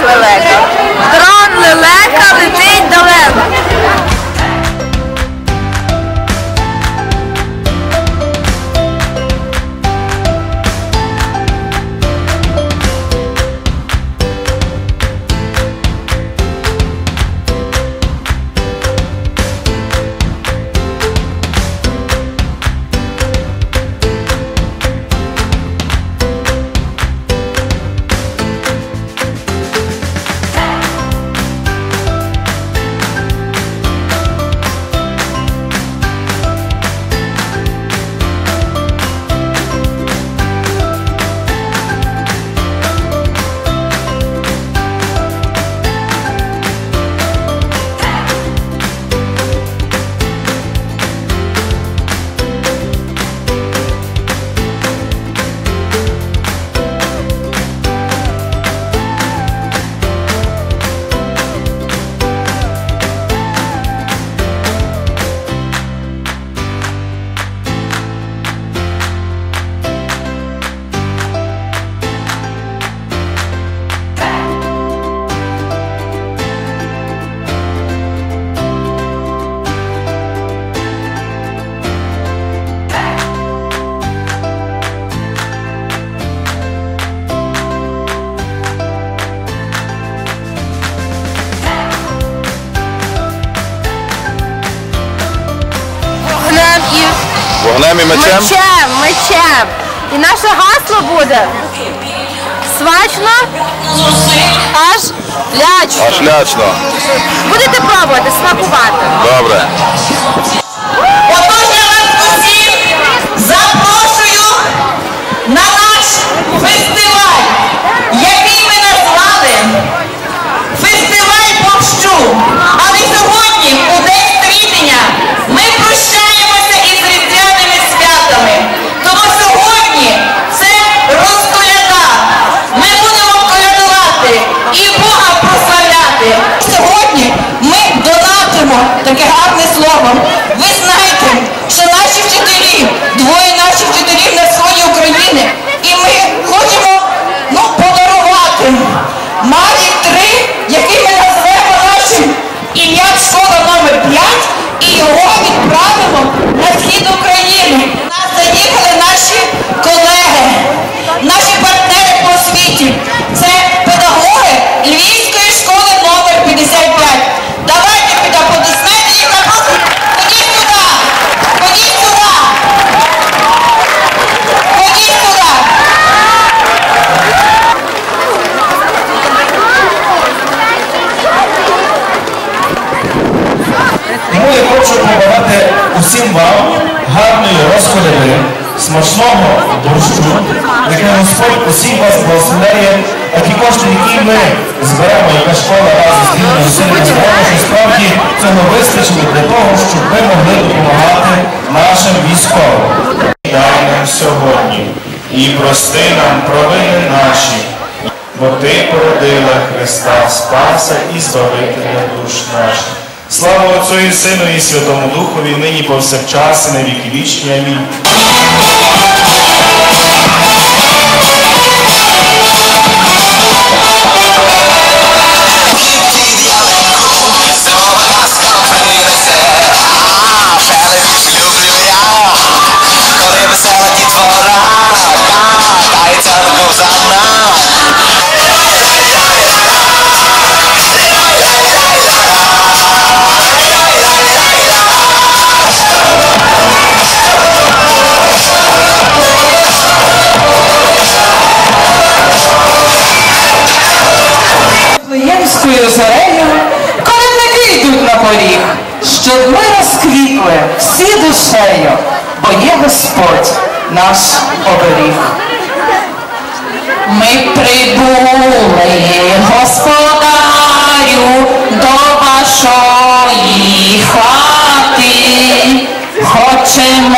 relax. Вогнем і мечем. мечем, мечем. І наше гасло буде смачно, аж лячно. Аж лячно. Будете пробувати, смакувати. Добре. Отож я вас усіх запрошую на наш фестиваль, який ми назвали Фестиваль борщу. Але сьогодні, у день стрітення, ми прощаємося із різдвяними святами. Тому сьогодні це розколяда. Ми будемо колядувати і Бога прославляти. Сьогодні ми донатимо таке гарне слово. Ви знаєте, що наші вчителі, двоє наших вчителів на сході України, і ми хочемо ну, подарувати Марі 3, який ми назвемо нашим ім'ям школа номер 5 і його відправимо на схід України. У нас заїхали наші колеги, наші партнери по освіті. Це педагоги Львівської школи номер 55. Давайте під аплодисменти їх запрошуємо. Ходіть сюди! Ходіть сюди! Ходіть сюди! Тому я хочу побажати усім вам гарної розходи, смачного борщу, нехай Господь усім вас благословляє, а кошти, які ми зберемо, яка школа разом з силою зберемо, що справді цього вистачило для того, щоб ми могли допомагати нашим військовим. Дай нам сьогодні і прости нам провини наші, бо Ти породила Христа, Спаса і Збавителя душ наших. Слава Отцю і Сину і Святому Духові, нині повсякчас і на віки вічні. Амінь. Господь наш оберіг. Ми прибули, господарю, до вашої хати, хочемо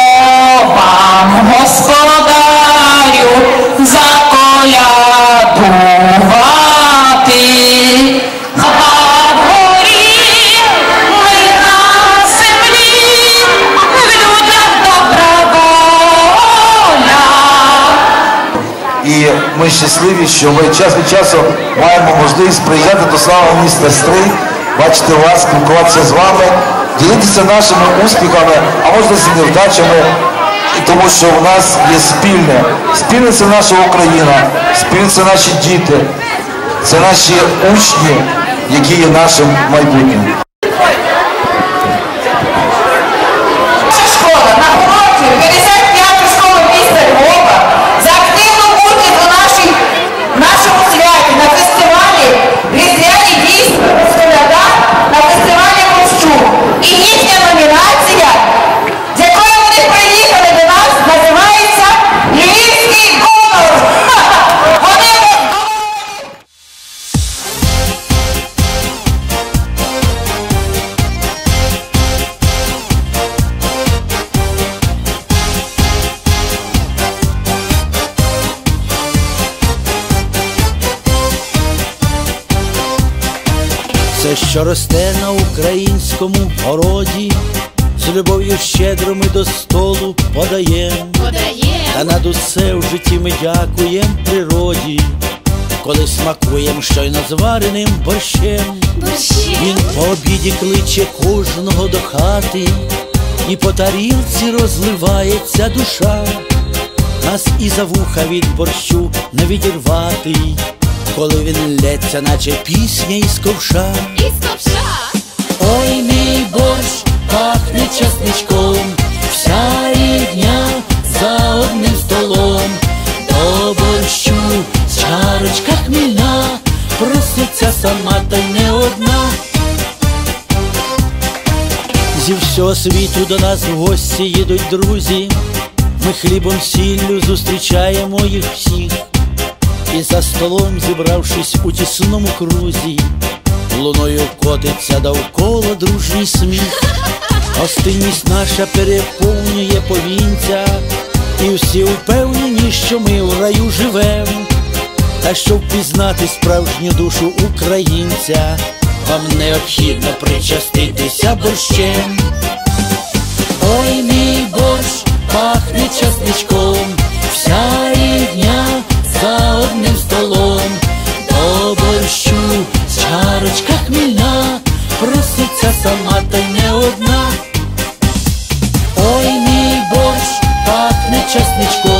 ми щасливі, що ми час від часу маємо можливість приїжджати до слава міста Стрий, бачити вас, спілкуватися з вами, ділитися нашими успіхами, а можливо з невдачами, тому що у нас є спільне. Спільне це наша Україна, спільне це наші діти, це наші учні, які є нашим майбутнім. Що росте на українському городі, з любов'ю щедро ми до столу подаєм. Та над усе в житті ми дякуєм природі, коли смакуєм щойно звареним борщем. Він по обіді кличе кожного до хати, і по тарілці розливається душа. Нас і за вуха від борщу не відірвати, коли він лється, наче пісня із ковша. Із ковша. Ой, мій борщ пахне часничком, вся рідня за одним столом, до борщу чарочка хмільна, проситься сама та й не одна. Зі всього світу до нас в гості їдуть друзі. Ми хлібом сіллю зустрічаємо їх всіх. І за столом, зібравшись у тісному крузі, луною котиться довкола дружній сміх. Гостинність наша переповнює повінця, і всі впевнені, що ми в раю живем. Та щоб пізнати справжню душу українця, вам необхідно причаститися борщем. Ой, мій борщ пахне часничком, вся рідня одним столом, до борщу чарочка хмільна, проситься сама та й не одна. Ой, мій борщ пахне часничком,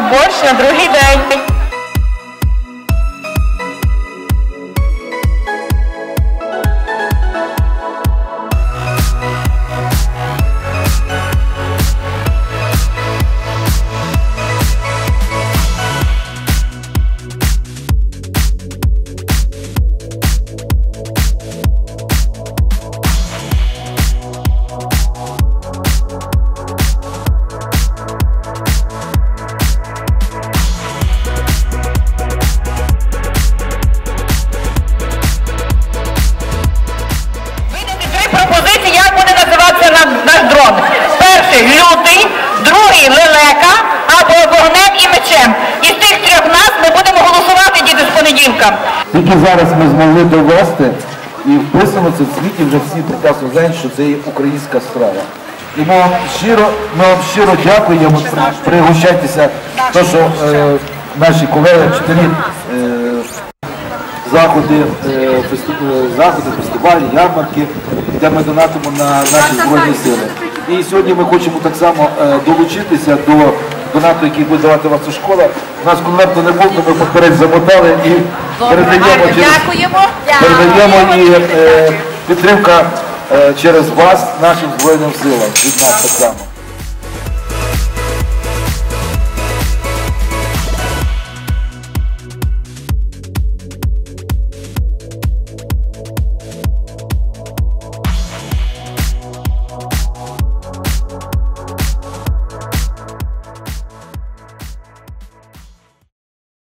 борщ на другий день. Лютий, другий лелека або вогнем і мечем. Із тих трьох нас ми будемо голосувати діти з понеділка. Тільки зараз ми змогли довести і вписано це в світі вже всі прекрасно знають, що це є українська страва. І ми вам щиро, ми вам щиро дякуємо, При- пригощайтеся, то, що е, наші колеги, вчителі, е, заходи, е, заходи, фестивалі, ярмарки, де ми донатимо на наші збройні сили. І сьогодні ми хочемо так само е, долучитися до донату, який буде давати ваша школа. У нас конверту не було, ми поперед замотали і передаємо через Дякуємо. передаємо і е, підтримка е, через вас нашим збройним силам від нас так само.